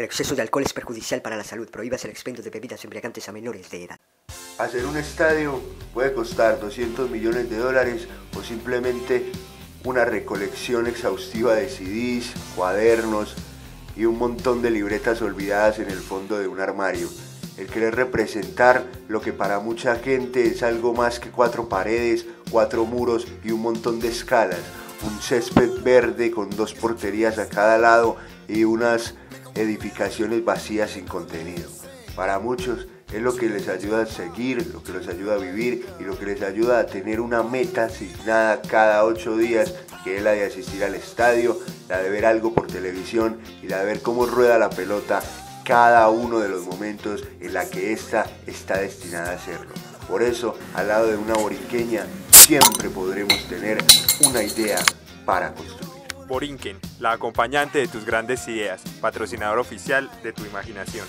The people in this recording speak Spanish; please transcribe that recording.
El exceso de alcohol es perjudicial para la salud. Prohíbas el expendio de bebidas embriagantes a menores de edad. Hacer un estadio puede costar 200 millones de dólares o simplemente una recolección exhaustiva de CDs, cuadernos y un montón de libretas olvidadas en el fondo de un armario. El querer representar lo que para mucha gente es algo más que cuatro paredes, cuatro muros y un montón de escalas. Un césped verde con dos porterías a cada lado y unas edificaciones vacías sin contenido. Para muchos es lo que les ayuda a seguir, lo que les ayuda a vivir y lo que les ayuda a tener una meta asignada cada ocho días, que es la de asistir al estadio, la de ver algo por televisión y la de ver cómo rueda la pelota cada uno de los momentos en la que ésta está destinada a hacerlo. Por eso, al lado de una borinqueña, siempre podremos tener una idea para construir. Borinquen, la acompañante de tus grandes ideas, patrocinador oficial de tu imaginación.